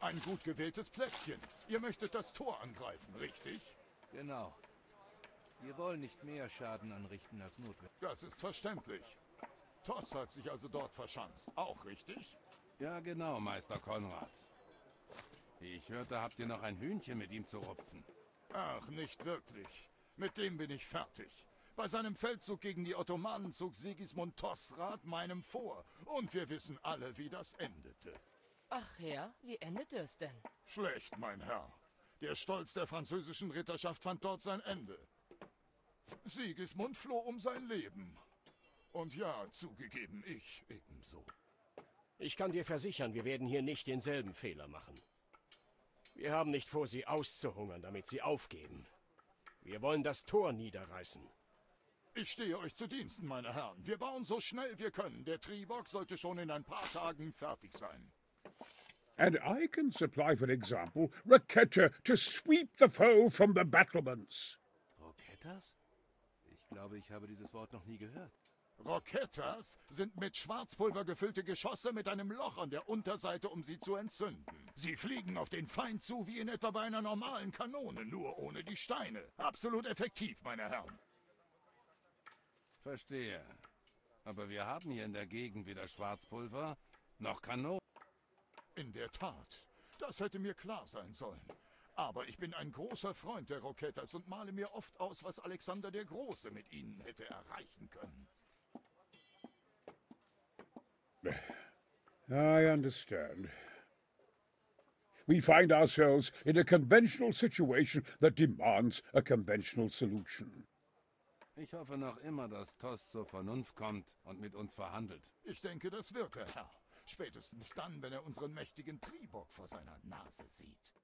Ein gut gewähltes Plätzchen. Ihr möchtet das Tor angreifen, richtig? Genau. Wir wollen nicht mehr Schaden anrichten als notwendig. Das ist verständlich. Toss hat sich also dort verschanzt. Auch richtig? Ja, genau, Meister Konrad. Ich hörte, habt ihr noch ein Hühnchen mit ihm zu rupfen. Ach, nicht wirklich. Mit dem bin ich fertig. Bei seinem Feldzug gegen die Ottomanen zog Sigismund Tossrat meinem vor. Und wir wissen alle, wie das endete. Ach ja, wie endete es denn? Schlecht, mein Herr. Der Stolz der französischen Ritterschaft fand dort sein Ende. Sigismund floh um sein Leben. Und ja, zugegeben, ich ebenso. Ich kann dir versichern, wir werden hier nicht denselben Fehler machen. Wir haben nicht vor, sie auszuhungern, damit sie aufgeben. Wir wollen das Tor niederreißen. Ich stehe euch zu Diensten, meine Herren. Wir bauen so schnell wir können. Der Tribok sollte schon in ein paar Tagen fertig sein. And I can supply, for example, Raketa to sweep the foe from the battlements. Rokettas? Ich glaube, ich habe dieses Wort noch nie gehört. Rokettas sind mit Schwarzpulver gefüllte Geschosse mit einem Loch an der Unterseite, um sie zu entzünden. Sie fliegen auf den Feind zu wie in etwa bei einer normalen Kanone, nur ohne die Steine. Absolut effektiv, meine Herren. Verstehe. Aber wir haben hier in der Gegend weder Schwarzpulver noch Kanonen. In der Tat. Das hätte mir klar sein sollen. Aber ich bin ein großer Freund der Rokettas und male mir oft aus, was Alexander der Große mit ihnen hätte erreichen können. I understand. We find ourselves in a conventional situation that demands a conventional solution. Ich hoffe noch immer, dass Toss zur Vernunft kommt und mit uns verhandelt. Ich denke, das wird er, Herr. Spätestens dann, wenn er unseren mächtigen Tribok vor seiner Nase sieht.